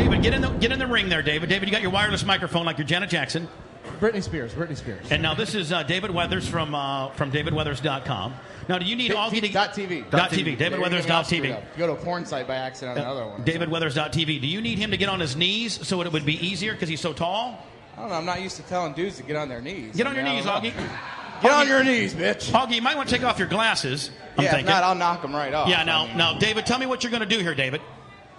David, get in the get in the ring there, David. David, you got your wireless microphone like you're Janet Jackson. Britney Spears. Britney Spears. And now this is uh, David Weathers from uh, from DavidWeathers.com. Now, do you need Augie to Dot TV. Dot TV. DavidWeathers.tv. You go to a porn site by accident on another one. DavidWeathers.tv. Do you need him to get on his knees so it would be easier because he's so tall? I don't know. I'm not used to telling dudes to get on their knees. Get on your I mean, knees, I Augie. Get on your knees, bitch. Augie, you might want to take off your glasses. I'm yeah, if thinking. not, I'll knock them right off. yeah. I Now, mean- now, David, tell me what you're going to do here, David.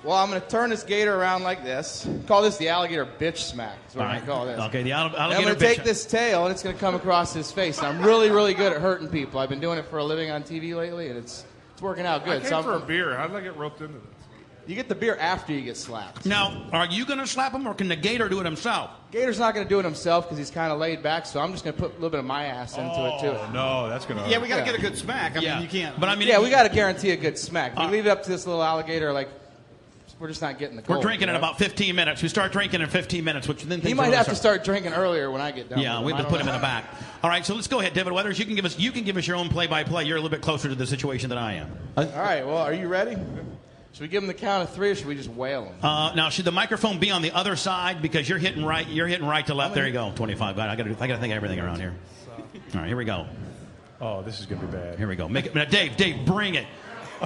Well, I'm going to turn this gator around like this. Call this the alligator bitch smack. Is what All I'm right. going to call this. Okay, the alli- And I'm going to take this tail and it's going to come across his face. And I'm really, really good at hurting people. I've been doing it for a living on TV lately, and it's it's working out I good. came So I'm- for a beer. How did I get roped into this? you get the beer after you get slapped. Now, are you going to slap him or can the gator do it himself? Gator's not going to do it himself because he's kind of laid back. So I'm just going to put a little bit of my ass into it too. Oh, no, that's gonna. Yeah, we got to Yeah. get a good smack. I yeah. mean, you can't. But I mean, Yeah, we got to guarantee a good smack. If we Uh, leave it up to this little alligator, like we're just not getting the. We're drinking you in about 15 minutes. We start drinking in 15 minutes, which then He might really have to start drinking earlier when I get done. Yeah, we have I to put don't him in the back. All right, so let's go ahead, David Weathers. You can give us you can give us your own play-by-play. You're a little bit closer to the situation than I am. All right. Well, are you ready? Should we give him the count of three, or should we just wail him? Uh, now, should the microphone be on the other side because you're hitting right? You're hitting right to left. There you go. 25. I got to I got to think of everything around here. All right, here we go. Oh, this is gonna be bad. Here we go. Make it, now, Dave. Dave, bring it.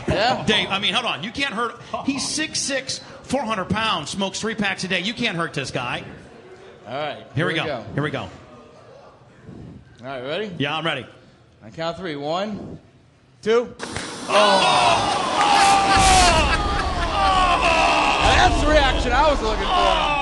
Yeah. Dave, I mean, hold on. You can't hurt. He's 6'6", 400 pounds, smokes three packs a day. You can't hurt this guy. All right. Here, we, go. Here we go. All right. Ready? Yeah, I'm ready. On count three. One, two. Oh! oh! That's the reaction I was looking for.